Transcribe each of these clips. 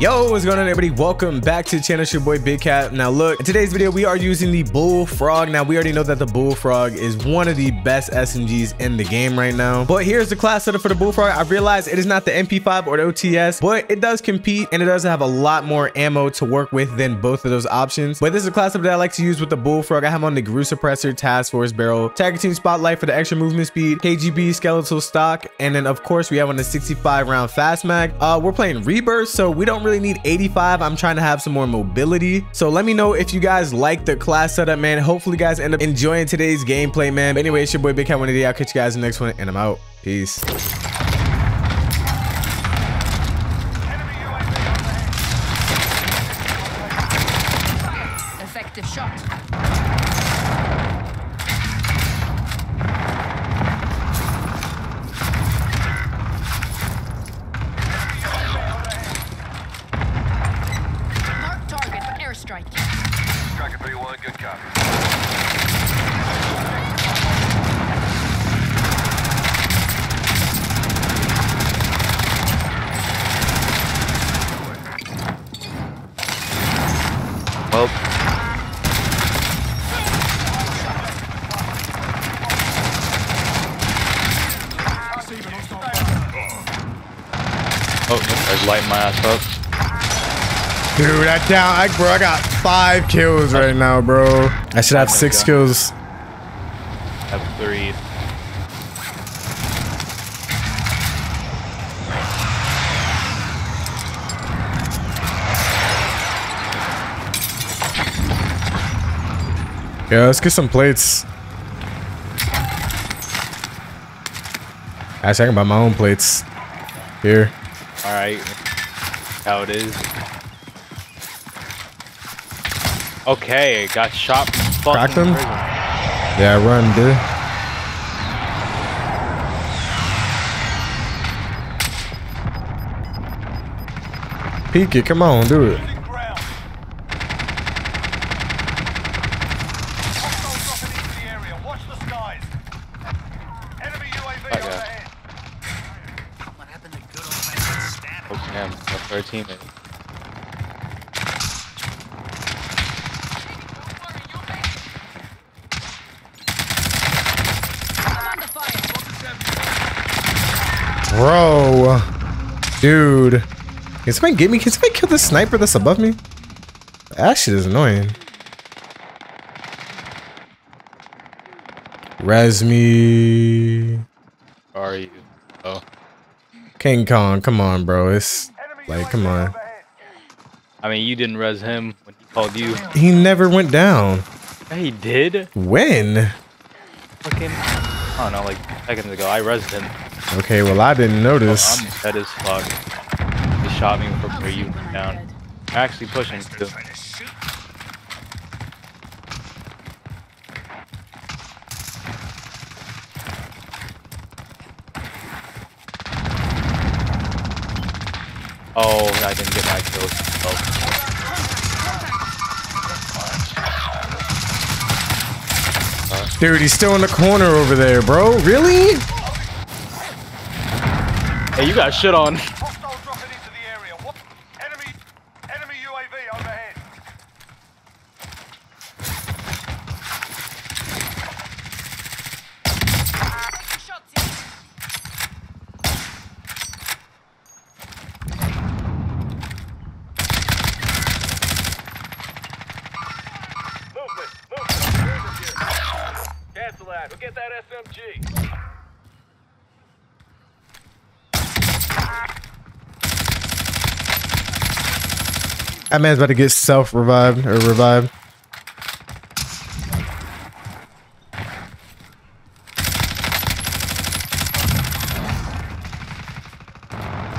Yo, what's going on everybody? Welcome back to the channel, it's your boy Big Cat. Now look, in today's video, we are using the Bullfrog. Now we already know that the Bullfrog is one of the best SMGs in the game right now. But here's the class setup for the Bullfrog. I realize it is not the MP5 or the OTS, but it does compete and it does have a lot more ammo to work with than both of those options. But this is a class setup that I like to use with the Bullfrog. I have on the GRU Suppressor, Task Force Barrel, Tiger Team Spotlight for the extra movement speed, KGB Skeletal Stock, and then of course we have on the 65 round Fast Mag. Uh, we're playing Rebirth, so we don't really need 85. I'm trying to have some more mobility. So let me know if you guys like the class setup, man. Hopefully you guys end up enjoying today's gameplay, man. But anyway, it's your boy Big Cat One I'll catch you guys in the next one, and I'm out. Peace. Well, oh, I light my ass up. Dude, that down, I, bro, I got five kills right now, bro. I should have oh six kills. I Have three. Yeah, let's get some plates. Actually, I can buy my own plates. Here. All right, how it is. Okay, got shot. Cracked him? prison. Yeah, run, dude. Peek it, come on, do it. Damn, that's our teammate. I'm under fire. Bro. Dude. Can somebody get me? Can somebody kill the sniper that's above me? That shit is annoying. Res me. Where are you? Oh, King Kong, come on, bro. It's like, come on. I mean, you didn't res him when he called you. He never went down. He did. When? Fucking, I don't know, like seconds ago, I resed him. Okay, well, I didn't notice. Oh, I'm dead as fuck. He shot me from where you went down. Actually pushing too. Oh, I didn't get my kills. Oh, Dude, he's still in the corner over there, bro. Really? hey, you got shit on. Hostiles dropping into the area. What? Enemy, enemy UAV overhead. Shots in. Movement, movement. Movement here. Cancel that. We'll get that SMG. That man's about to get self revived or revived.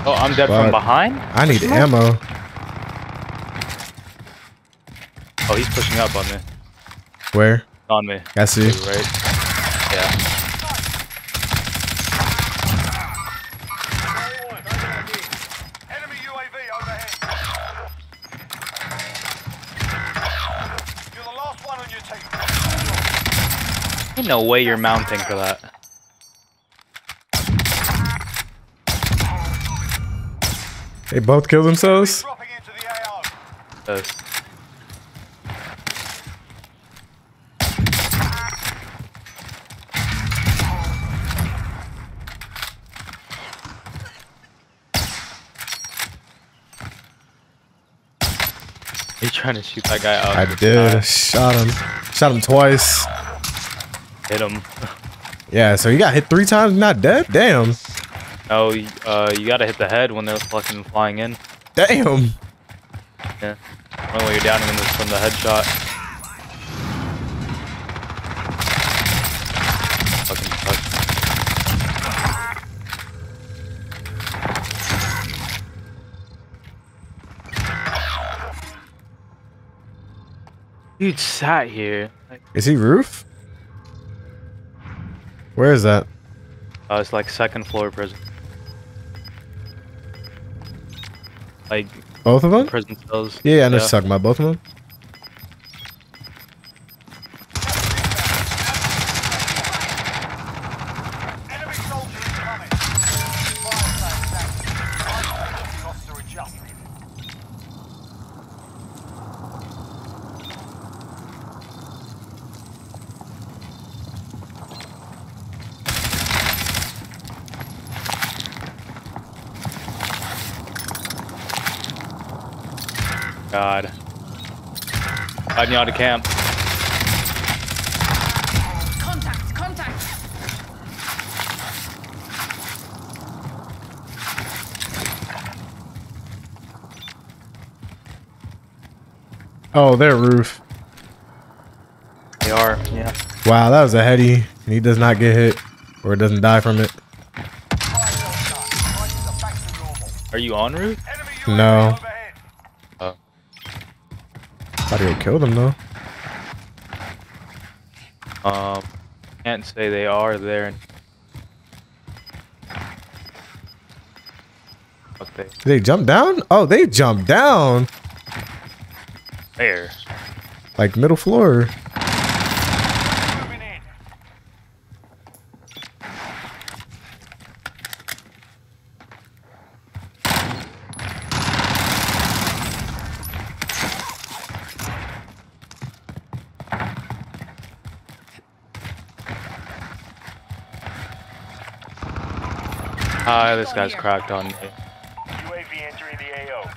Oh, I'm dead Fuck. from behind? I need ammo. Oh, he's pushing up on me. Where? On me. I see. Right? Yeah. Enemy UAV overhead. You're the last one on your team. Ain't no way you're mounting for that. They both killed themselves? Dropping You trying to shoot that guy out? I did. Shot him. Shot him twice. Hit him. Yeah, so he got hit three times, not dead? Damn. No, uh, you gotta hit the head when they're fucking flying in. Damn. Yeah. Only way you're downing them is from the headshot. Fucking sucks. Dude sat here. Like, Is he roof? Where is that? uh, it's like second floor prison. Like Both of them? prison cells. Yeah, yeah, I know what you're talking about. Both of them? God. Hiding out of camp. Contact, contact. Oh, they're roof. They are, yeah. Wow, that was a heady. And he does not get hit. Or doesn't die from it. Fire sale done. Prices are back to normal. Are you on route? Enemy No. Kill them though. Um, can't say they are there. They Did they jump down? Oh, they jumped down. there. Like middle floor. Ah, this guy's cracked on me. UAV entering the AO.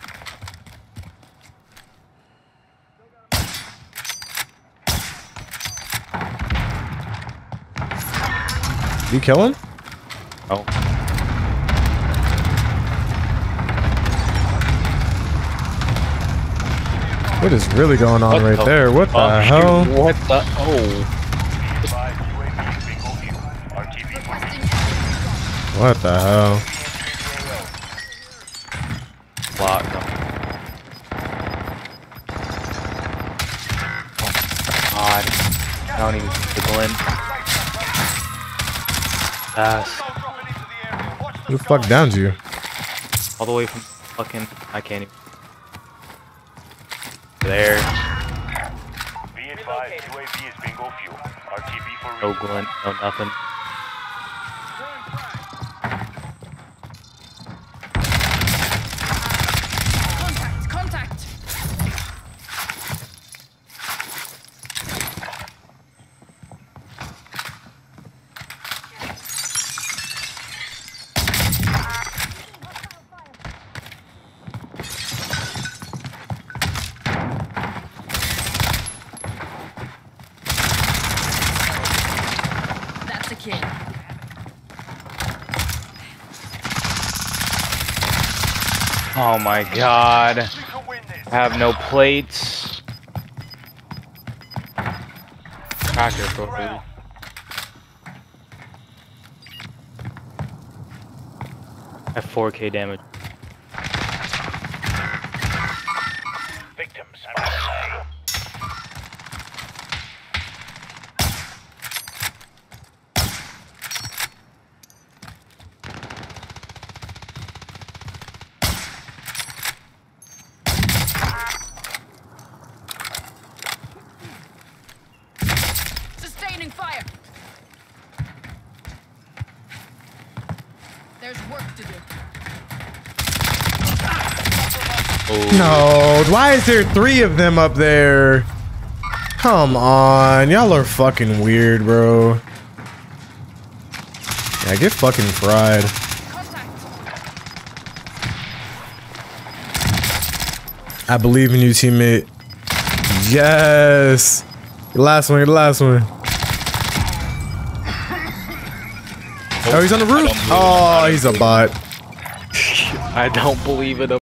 You kill him? Oh, What is really going on What right the there? What the oh, hell? What the? Oh, Be advised, UAV is bingo fuel. RTB for Requesting airdrop. What the hell? entering the AO. block. them. Oh God, I don't even see the glint. Ass. Hostile dropping into the area. Watch the Who the fuck downed you? All the way from fucking. I can't even. There. Be advised, UAV is bingo fuel. RTB for No resupply. glint. No nothing. Contact, contact. Kill. Oh my god. I have no plates. Cracker for have 4k damage. Sustaining fire. There's work to do. No, why is there three of them up there? Come on, y'all are fucking weird, bro. Yeah, get fucking fried. I believe in you, teammate. Yes. Last one, the last one. Oh, he's on the roof. don't believe it. Oh, he's a bot. I don't believe it.